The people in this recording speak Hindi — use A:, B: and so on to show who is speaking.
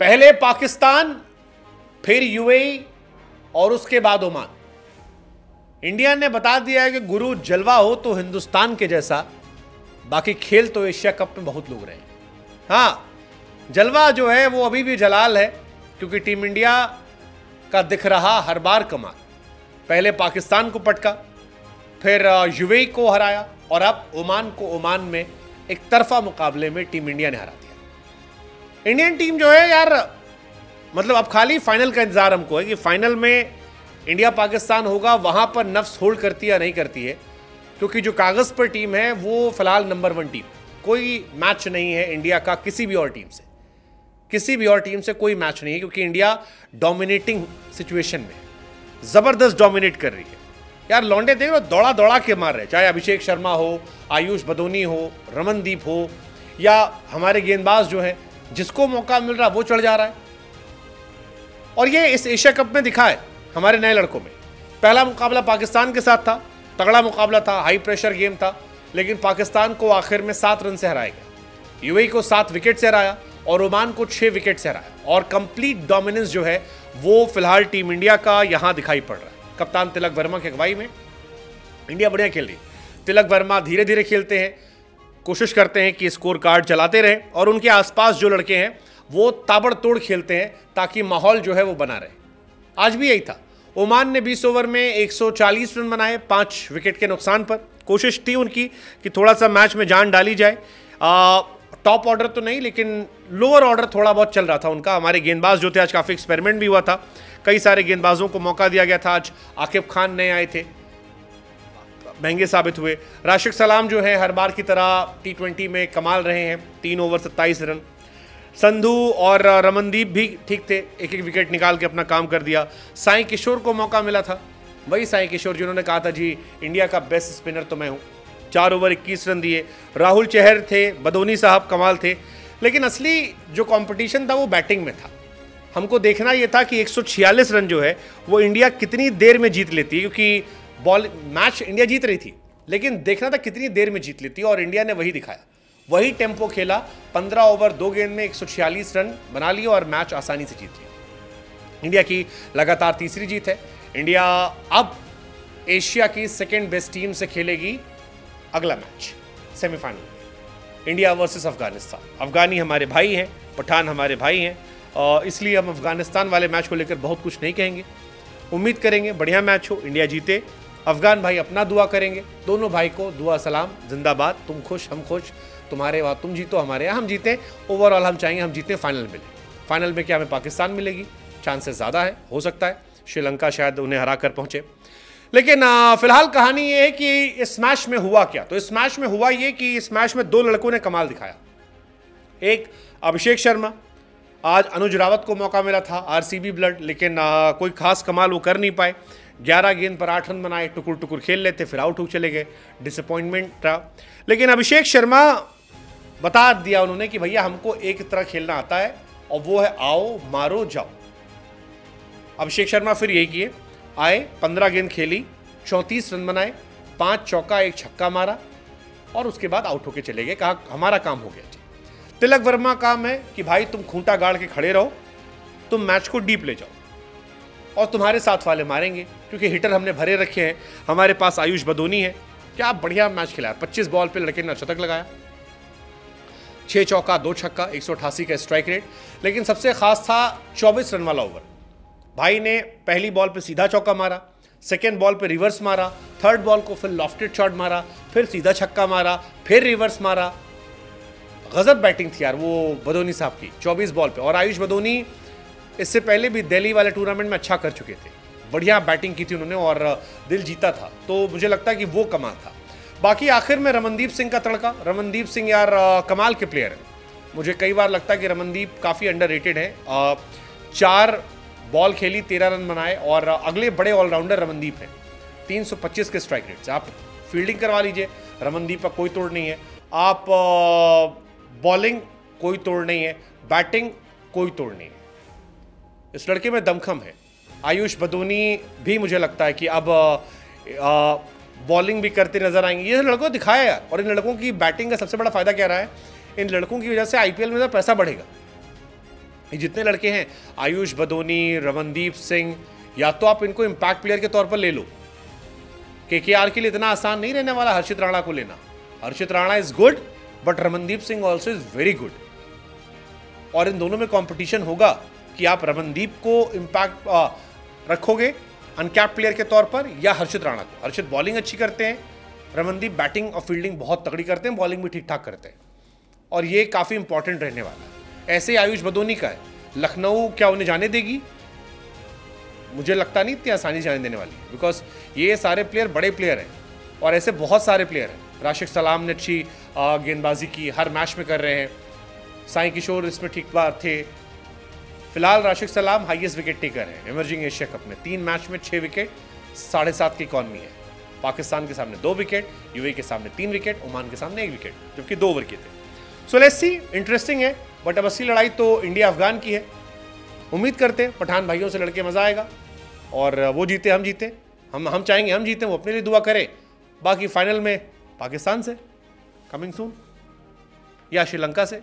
A: पहले पाकिस्तान, फिर यूएई और उसके बाद ओमान। इंडिया ने बता दिया है कि गुरु जलवा हो तो हिंदुस्तान के जैसा, बाकी खेल तो एशिया कप में बहुत लोग रहे हाँ। जलवा जो है, वो अभी भी जलाल है, क्योंकि टीम इंडिया का दिख रहा हर बार कमाल। पहले पाकिस्तान को पटका, फिर यूएई को हराया, और अब ओमान को ओमान में एक तरफा मुकाबले में टीम इंडिया ने हरा दिया। इंडियन टीम जो है यार मतलब अब खाली फाइनल का इंतज़ार हमको है कि फाइनल में इंडिया पाकिस्तान होगा, वहाँ पर नफ्स होल्ड करती या नहीं करती है, क्योंकि जो कागज़ पर टीम है, वो फ़िलहाल नंबर वन टीम कोई मैच नहीं है इंडिया का किसी भी और टीम से। किसी भी और टीम से कोई मैच नहीं है, क्योंकि इंडिया डोमिनेटिंग सिचुएशन में ज़बरदस्त डोमिनेट कर रही है। यार, लौंडे देख लो दौड़ा दौड़ा के मार रहे चाहे अभिषेक शर्मा हो, आयुष बदोनी हो, रमनदीप हो, या हमारे गेंदबाज जो हैं जिसको मौका मिल रहा वो चढ़ जा रहा है। और ये इस एशिया कप में दिखा है, हमारे नए लड़कों में। पहला मुकाबला पाकिस्तान के साथ था, तगड़ा मुकाबला था हाई प्रेशर गेम था, लेकिन पाकिस्तान को आखिर में सात रन से हराया गया। यूएई को सात विकेट से हराया और ओमान को छह विकेट से हराया। और कंप्लीट डोमिनेंस जो है, वो फ़िलहाल टीम इंडिया का यहाँ दिखाई पड़ रहा है। कप्तान तिलक वर्मा की अगुवाई में इंडिया बढ़िया खेल रही तिलक वर्मा धीरे धीरे खेलते हैं कोशिश करते हैं कि स्कोर कार्ड चलाते रहें और उनके आसपास जो लड़के हैं, वो ताबड़तोड़ खेलते हैं ताकि माहौल जो है वो बना रहे। आज भी यही था। ओमान ने 20 ओवर में 140 रन बनाए, पाँच विकेट के नुकसान पर। कोशिश थी उनकी कि थोड़ा सा मैच में जान डाली जाए। टॉप ऑर्डर तो नहीं, लेकिन लोअर ऑर्डर थोड़ा बहुत चल रहा था उनका। हमारे गेंदबाज जो थे, आज काफ़ी एक्सपेरिमेंट भी हुआ था। कई सारे गेंदबाजों को मौका दिया गया था। आज आकिब खान नए आए थे। महँगे साबित हुए। राशिक सलाम जो है, हर बार की तरह टी ट्वेंटी में कमाल रहे हैं, तीन ओवर सत्ताईस रन। संधू और रमनदीप भी ठीक थे एक एक विकेट निकाल के अपना काम कर दिया। साई किशोर को मौका मिला था। वही साई किशोर जिन्होंने कहा था, जी इंडिया का बेस्ट स्पिनर तो मैं हूँ। चार ओवर इक्कीस रन दिए। राहुल चहर थे, बदोनी साहब कमाल थे। लेकिन असली जो कंपटीशन था, वो बैटिंग में था। हमको देखना ये था कि 146 रन जो है, वो इंडिया कितनी देर में जीत लेती है? क्योंकि बॉल, मैच इंडिया जीत रही थी, लेकिन देखना था कितनी देर में जीत लेती और इंडिया ने वही दिखाया। वही टेंपो खेला 15 ओवर, दो गेंद में 146 रन बना लिया और मैच आसानी से जीत लिया। इंडिया की लगातार तीसरी जीत है। इंडिया अब एशिया की सेकेंड बेस्ट टीम से खेलेगी अगला match semifinal India versus Afghanistan. अफगानी हमारे भाई हैं, पठान हमारे भाई हैं इसलिए हम अफ़गानिस्तान वाले मैच को लेकर बहुत कुछ नहीं कहेंगे। उम्मीद करेंगे बढ़िया मैच हो, इंडिया जीते। अफगान भाई अपना दुआ करेंगे। दोनों भाई को दुआ सलाम, जिंदाबाद, तुम खुश, हम खुश, तुम्हारे वहाँ तुम जीतो, हमारे यहाँ हम जीते। ओवरऑल हम चाहेंगे, हम जीते फाइनल मिले फाइनल में क्या हमें पाकिस्तान मिलेगी? चांसेस ज़्यादा है, हो सकता है। श्रीलंका शायद उन्हें हरा कर पहुँचे। लेकिन फ़िलहाल कहानी ये है कि इस मैच में हुआ क्या? तो इस मैच में हुआ ये कि इस मैच में दो लड़कों ने कमाल दिखाया। एक, अभिषेक शर्मा आज अनुज रावत को मौका मिला था आरसीबी ब्लड लेकिन आ, कोई खास कमाल वो कर नहीं पाए। ग्यारह गेंद पर आठ रन बनाए टुकुर टुकुर खेल लेते फिर आउट हो चले गए। डिसअपॉइंटमेंट रहा। लेकिन अभिषेक शर्मा बता दिया उन्होंने कि भैया हमको एक तरह खेलना आता है और वो है आओ मारो जाओ। अभिषेक शर्मा फिर यही किए। आए पंद्रह गेंद खेली चौंतीस रन बनाए पाँच चौका एक छक्का मारा और उसके बाद आउट होके चले गए। कहा हमारा काम हो गया तिलक वर्मा काम है कि भाई तुम खूंटा गाड़ के खड़े रहो, तुम मैच को डीप ले जाओ। और तुम्हारे साथ वाले मारेंगे, क्योंकि हिटर हमने भरे रखे हैं, हमारे पास आयुष बदोनी है। क्या बढ़िया मैच खिलाया पच्चीस बॉल पे लड़के ने शतक लगाया। छः चौका, दो छक्का, एक सौ अठासी का स्ट्राइक रेट लेकिन सबसे खास था चौबीस रन वाला ओवर भाई ने पहली बॉल पे सीधा चौका मारा सेकेंड बॉल पे रिवर्स मारा थर्ड बॉल को फिर लॉफ्टेड शॉट मारा, फिर सीधा छक्का मारा, फिर रिवर्स मारा। गजब बैटिंग थी यार, वो बदोनी साहब की 24 बॉल पे। और आयुष बदोनी इससे पहले भी दिल्ली वाले टूर्नामेंट में अच्छा कर चुके थे। बढ़िया बैटिंग की थी उन्होंने और दिल जीता था। तो मुझे लगता है कि वो कमाल था। बाकी आखिर में रमनदीप सिंह का तड़का। रमनदीप सिंह यार कमाल के प्लेयर हैं। मुझे कई बार लगता है कि रमनदीप काफ़ी अंडर रेटेड है चार बॉल खेली, तेरह रन बनाए और अगले बड़े ऑलराउंडर रमनदीप हैं। 325 के स्ट्राइक रेट आप फील्डिंग करवा लीजिए। रमनदीप का कोई तोड़ नहीं है। आप बॉलिंग कोई तोड़ नहीं है, बैटिंग कोई तोड़ नहीं है। इस लड़के में दमखम है। आयुष बदोनी भी मुझे लगता है कि अब बॉलिंग भी करते नज़र आएँगे। ये लड़कों को दिखाया और इन लड़कों की बैटिंग का सबसे बड़ा फ़ायदा क्या रहा है? इन लड़कों की वजह से आईपीएल में पैसा बढ़ेगा। ये जितने लड़के हैं, आयुष बदोनी रमनदीप सिंह, या तो आप इनको इम्पैक्ट प्लेयर के तौर पर ले लो। के के लिए इतना आसान नहीं रहने वाला हर्षित राणा को लेना। Harshit Rana is good but Ramandeep Singh also is very good और इन दोनों में कॉम्पिटिशन होगा कि आप रमनदीप को इम्पैक्ट रखोगे अनकैप प्लेयर के तौर पर या हर्षित राणा को। हर्षित बॉलिंग अच्छी करते हैं। रमनदीप बैटिंग और फील्डिंग बहुत तगड़ी करते हैं बॉलिंग भी ठीक ठाक करते हैं। और ये काफ़ी इंपॉर्टेंट रहने वाला है। ऐसे ही आयुष बदोनी का है। लखनऊ क्या उन्हें जाने देगी? मुझे लगता नहीं इतनी आसानी जाने देने वाली बिकॉज़ ये सारे प्लेयर बड़े प्लेयर हैं। और ऐसे बहुत सारे प्लेयर हैं। राशिक सलाम ने अच्छी गेंदबाजी की, हर मैच में कर रहे हैं। साई किशोर इसमें ठीक बात थे। फ़िलहाल Rasikh Salam highest wicket taker है। इमर्जिंग एशिया कप में तीन मैच में छः विकेट साढ़े सात की इकॉनमी है। पाकिस्तान के सामने दो विकेट यूए के सामने तीन विकेट ओमान के सामने एक विकेट जबकि दो ओवर के थे। सो लेट्स सी इंटरेस्टिंग है बट अब असली लड़ाई तो इंडिया अफगान की है। उम्मीद करते हैं, पठान भाइयों से लड़के मज़ा आएगा। और वो जीते, हम जीते। हम हम चाहेंगे हम जीते, वो अपने लिए दुआ करें। बाकी फाइनल में पाकिस्तान से कमिंग सून या श्रीलंका से।